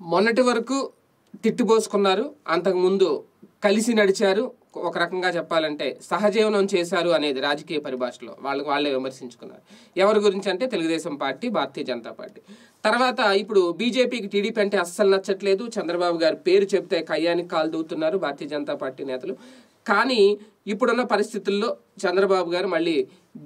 మొన్నటి వరకు తిట్టిపోసుకున్నారు అంతకుముందు కలిసి నడిచారు. ఒక రకంగా చెప్పాలంటే సహజీవనం చేశారు అనేది రాజకీయ పరిభాషలో. వాళ్ళకి వాళ్ళే విమర్శించుకున్నారు. ఎవరి గురించి అంటే తెలుగుదేశం పార్టీ భారతీయ జనతా పార్టీ. తర్వాత ఇప్పుడు బీజేపీకి టీడీపీ అంటే అస్సలు నచ్చట్లేదు. చంద్రబాబు గారి పేరు చెప్తే కయ్యానికి కాలు దూతున్నారు భారతీయ జనతా పార్టీ నేతలు. కానీ ఇప్పుడున్న పరిస్థితుల్లో చంద్రబాబు గారు మళ్ళీ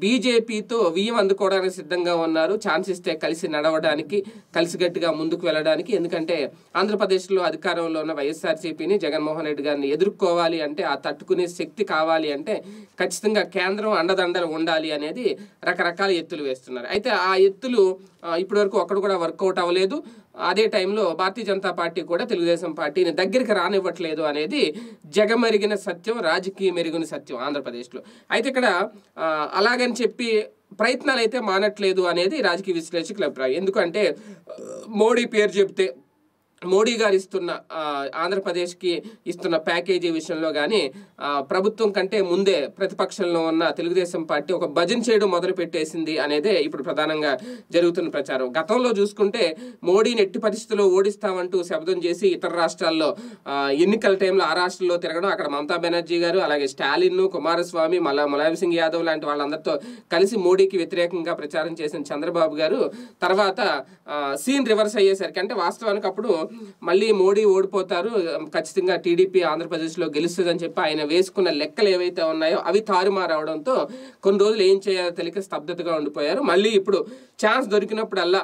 బీజేపీతో వియ్యం అందుకోవడానికి సిద్ధంగా ఉన్నారు. ఛాన్స్ ఇస్తే కలిసి నడవడానికి కలిసిగట్టుగా ముందుకు వెళ్ళడానికి. ఎందుకంటే ఆంధ్రప్రదేశ్లో అధికారంలో ఉన్న వైఎస్ఆర్సీపీని జగన్మోహన్ రెడ్డి గారిని ఎదుర్కోవాలి అంటే ఆ తట్టుకునే శక్తి కావాలి అంటే ఖచ్చితంగా కేంద్రం అండదండలు ఉండాలి అనేది రకరకాల ఎత్తులు వేస్తున్నారు. అయితే ఆ ఎత్తులు ఇప్పటివరకు ఒక్కడు కూడా వర్కౌట్ అవ్వలేదు. అదే టైంలో భారతీయ జనతా పార్టీ కూడా తెలుగుదేశం పార్టీని దగ్గరికి రానివ్వట్లేదు అనేది జగమెరిగిన సత్యం రాజకీయ మెరుగున సత్యం ఆంధ్రప్రదేశ్లో. అయితే ఇక్కడ అలాగని చెప్పి ప్రయత్నాలు అయితే మానట్లేదు అనేది రాజకీయ విశ్లేషకుల అభిప్రాయం. ఎందుకంటే మోడీ పేరు చెప్తే మోడీ గారు ఇస్తున్న ఆంధ్రప్రదేశ్కి ఇస్తున్న ప్యాకేజీ విషయంలో కానీ ప్రభుత్వం కంటే ముందే ప్రతిపక్షంలో ఉన్న తెలుగుదేశం పార్టీ ఒక భజన చేయడం మొదలు పెట్టేసింది అనేదే ఇప్పుడు ప్రధానంగా జరుగుతున్న ప్రచారం. గతంలో చూసుకుంటే మోడీని ఎట్టి పరిస్థితుల్లో ఓడిస్తామంటూ శబ్దం చేసి ఇతర రాష్ట్రాల్లో ఎన్నికల టైంలో ఆ రాష్ట్రంలో తిరగడం అక్కడ మమతా బెనర్జీ గారు అలాగే స్టాలిన్ కుమారస్వామి మళ్ళా ములాయం సింగ్ యాదవ్ లాంటి వాళ్ళందరితో కలిసి మోడీకి వ్యతిరేకంగా ప్రచారం చేసిన చంద్రబాబు గారు తర్వాత సీన్ రివర్స్ అయ్యేసరికి అంటే వాస్తవానికి అప్పుడు మళ్ళీ మోడీ ఓడిపోతారు. ఖచ్చితంగా టీడీపీ ఆంధ్రప్రదేశ్లో గెలుస్తుందని చెప్పి ఆయన వేసుకున్న లెక్కలు ఏవైతే ఉన్నాయో అవి తారుమారవడంతో కొన్ని రోజులు ఏం చేయాలో తెలియక స్తబ్దతగా ఉండిపోయారు. మళ్ళీ ఇప్పుడు ఛాన్స్ దొరికినప్పుడల్లా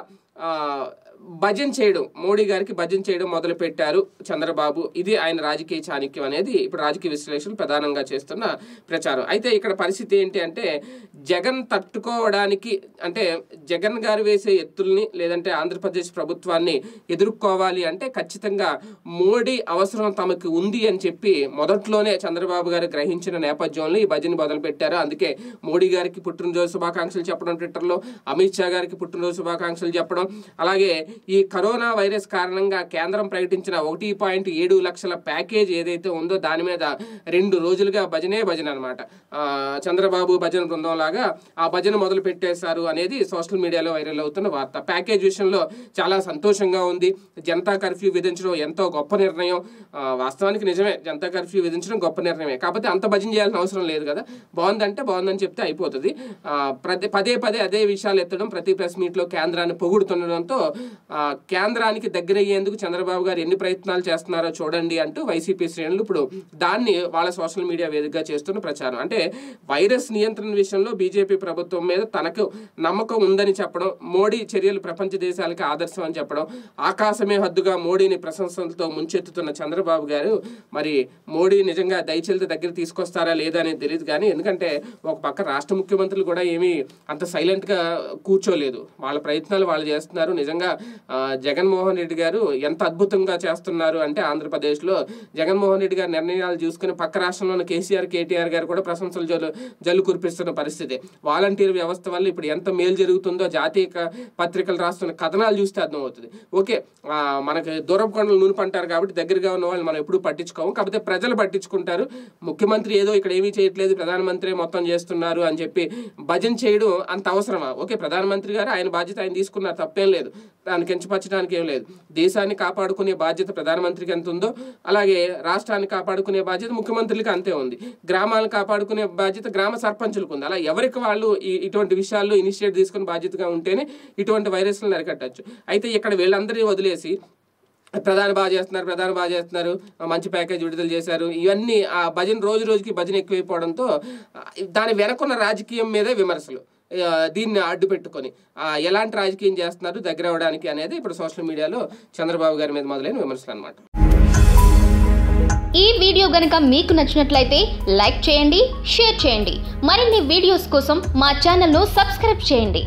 భజన చేయడం మోడీ గారికి భజన చేయడం మొదలు పెట్టారు చంద్రబాబు. ఇది ఆయన రాజకీయ చాణక్యం అనేది ఇప్పుడు రాజకీయ విశ్లేషణలు ప్రధానంగా చేస్తున్న ప్రచారం. అయితే ఇక్కడ పరిస్థితి ఏంటి అంటే జగన్ తట్టుకోవడానికి అంటే జగన్ గారు వేసే ఎత్తుల్ని లేదంటే ఆంధ్రప్రదేశ్ ప్రభుత్వాన్ని ఎదుర్కోవాలి అంటే ఖచ్చితంగా మోడీ అవసరం తమకు ఉంది అని చెప్పి మొదట్లోనే చంద్రబాబు గారు గ్రహించిన నేపథ్యంలో ఈ భజన మొదలు పెట్టారు అందుకే మోడీ గారికి పుట్టినరోజు శుభాకాంక్షలు చెప్పడం ట్విట్టర్లో అమిత్ షా గారికి పుట్టినరోజు శుభాకాంక్షలు చెప్పడం. అలాగే ఈ కరోనా వైరస్ కారణంగా కేంద్రం ప్రకటించిన ఒకటి పాయింట్ ఏడు లక్షల ప్యాకేజ్ ఏదైతే ఉందో దాని మీద రెండు రోజులుగా భజనే భజన అనమాట చంద్రబాబు భజన బృందం లాగా ఆ భజన మొదలు పెట్టేశారు అనేది సోషల్ మీడియాలో వైరల్ అవుతున్న వార్త. ప్యాకేజ్ విషయంలో చాలా సంతోషంగా ఉంది. జనతా కర్ఫ్యూ విధించడం ఎంతో గొప్ప నిర్ణయం. వాస్తవానికి నిజమే జనతా కర్ఫ్యూ విధించడం గొప్ప నిర్ణయమే. కాకపోతే అంత భజన చేయాల్సిన అవసరం లేదు కదా. బాగుందంటే బాగుందని చెప్తే అయిపోతుంది. ప్రతి పదే పదే అదే విషయాలు ఎత్తడం ప్రతి ప్రెస్ మీట్లో కేంద్రాన్ని పొగుడుతుండడంతో కేంద్రానికి దగ్గరయ్యేందుకు చంద్రబాబు గారు ఎన్ని ప్రయత్నాలు చేస్తున్నారో చూడండి అంటూ వైసీపీ శ్రేణులు ఇప్పుడు దాన్ని వాళ్ళ సోషల్ మీడియా వేదికగా చేస్తున్న ప్రచారం. అంటే వైరస్ నియంత్రణ విషయంలో బీజేపీ ప్రభుత్వం మీద తనకు నమ్మకం ఉందని చెప్పడం మోడీ చర్యలు ప్రపంచ దేశాలకి ఆదర్శం అని చెప్పడం ఆకాశమే హద్దుగా మోడీని ప్రశంసలతో ముంచెత్తుతున్న చంద్రబాబు గారు మరి మోడీ నిజంగా దయచేత దగ్గర తీసుకొస్తారా లేదా అనేది తెలియదు కానీ ఎందుకంటే ఒక పక్క రాష్ట్ర ముఖ్యమంత్రులు కూడా ఏమీ అంత సైలెంట్గా కూర్చోలేదు. వాళ్ళ ప్రయత్నాలు వాళ్ళు చేస్తున్నారు. నిజంగా జగన్మోహన్ రెడ్డి గారు ఎంత అద్భుతంగా చేస్తున్నారు అంటే ఆంధ్రప్రదేశ్లో జగన్మోహన్ రెడ్డి గారి నిర్ణయాలు చూసుకుని పక్క రాష్ట్రంలోని కేసీఆర్ కేటీఆర్ గారు కూడా ప్రశంసలు జల్లు జల్లు కురిపిస్తున్న పరిస్థితి. వాలంటీర్ వ్యవస్థ వల్ల ఇప్పుడు ఎంత మేలు జరుగుతుందో జాతీయ పత్రికలు రాస్తున్న కథనాలు చూస్తే అర్థమవుతుంది. ఓకే మనకి దూరపు కొండలు నూనె పంటారు కాబట్టి దగ్గరగా ఉన్న వాళ్ళు మనం ఎప్పుడూ పట్టించుకోము. కాకపోతే ప్రజలు పట్టించుకుంటారు. ముఖ్యమంత్రి ఏదో ఇక్కడ ఏమీ చేయట్లేదు ప్రధానమంత్రి మొత్తం చేస్తున్నారు అని చెప్పి భజన చేయడం అంత అవసరమా? ఓకే ప్రధానమంత్రి గారు ఆయన బాధ్యత ఆయన తీసుకున్నారు తప్పేం లేదు. దాన్ని కించపరచడానికి ఏం లేదు. దేశాన్ని కాపాడుకునే బాధ్యత ప్రధానమంత్రికి ఎంత ఉందో అలాగే రాష్ట్రాన్ని కాపాడుకునే బాధ్యత ముఖ్యమంత్రులకి అంతే ఉంది. గ్రామాలను కాపాడుకునే బాధ్యత గ్రామ సర్పంచులకు ఉంది. అలా ఎవరికి వాళ్ళు ఇటువంటి విషయాల్లో ఇనిషియేట్ తీసుకుని బాధ్యతగా ఉంటేనే ఇటువంటి వైరస్లను అరికట్టచ్చు. అయితే ఇక్కడ వీళ్ళందరినీ వదిలేసి ప్రధాని బాగా చేస్తున్నారు ప్రధాని బాగా చేస్తున్నారు మంచి ప్యాకేజ్ విడుదల చేశారు. ఇవన్నీ ఆ భజన రోజు రోజుకి భజన ఎక్కువైపోవడంతో దాని వెనకున్న రాజకీయం మీదే విమర్శలు. దీన్ని అడ్డు పెట్టుకొని ఎలాంటి రాజకీయం చేస్తున్నారు దగ్గర అవడానికి అనేది ఇప్పుడు సోషల్ మీడియాలో చంద్రబాబు గారి మీద మొదలైన విమర్శలు అనమాట ఈ వీడియో గనక మీకు నచ్చినట్లయితే లైక్ చేయండి షేర్ చేయండి. మరిన్ని వీడియోస్ కోసం మా ఛానల్ను సబ్స్క్రైబ్ చేయండి.